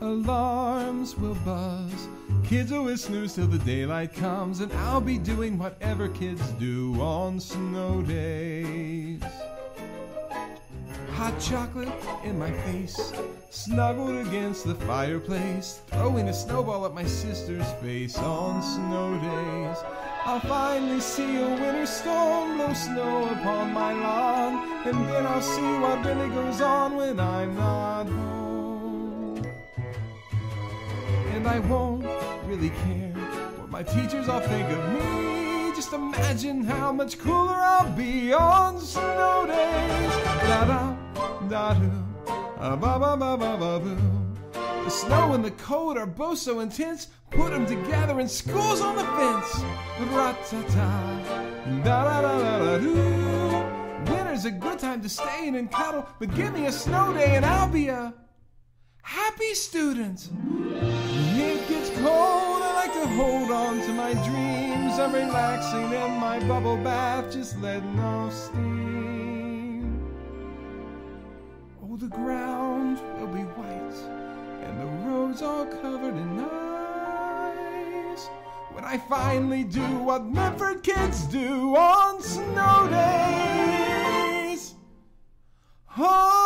Alarms will buzz. Kids always snooze till the daylight comes, and I'll be doing whatever kids do on snow days. Hot chocolate in my face, snuggled against the fireplace, throwing a snowball at my sister's face on snow days. I'll finally see a winter storm blow snow upon my lawn, and then I'll see what really goes on when I'm not home. And I won't really care what my teachers all think of me. Just imagine how much cooler I'll be on snow days. Da da da ba ba ba ba ba boo. The snow and the cold are both so intense. Put them together and school's on the fence. Ra-ta-ta, da-da-da-da-da-doo. Winter's a good time to stay in and cuddle, but give me a snow day and I'll be a Students. When it gets cold, I like to hold on to my dreams. I'm relaxing in my bubble bath, just letting off steam. Oh, the ground will be white, and the roads all covered in ice. When I finally do what Minford kids do on snow days. Oh,